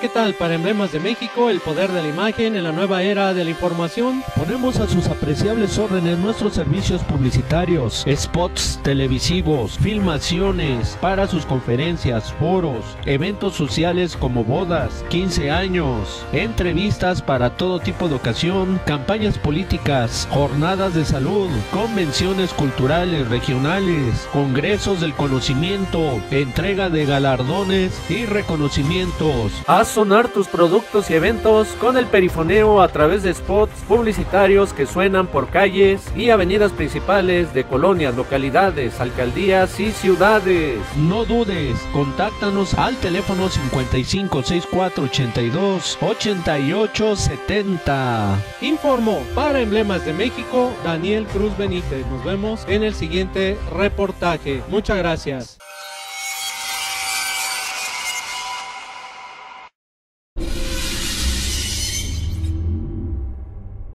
¿qué tal? Para Emblemas de México, el poder de la imagen en la nueva era de la información. Ponemos a sus apreciables órdenes nuestros servicios publicitarios, spots televisivos, filmaciones para sus conferencias, foros, eventos sociales como bodas, 15 años, entrevistas para todo tipo de ocasión, campañas políticas, jornadas de salud, convenciones culturales regionales, congresos del conocimiento, entrega de galardones y reconocimientos. Haz sonar tus productos y eventos con el perifoneo a través de spots publicitarios que suenan por calles y avenidas principales de colonias, localidades, alcaldías y ciudades. No dudes, contáctanos al teléfono 55 64 82 88 70. Informo para Emblemas de México, Daniel Cruz Benítez. Nos vemos en el siguiente reportaje. Muchas gracias.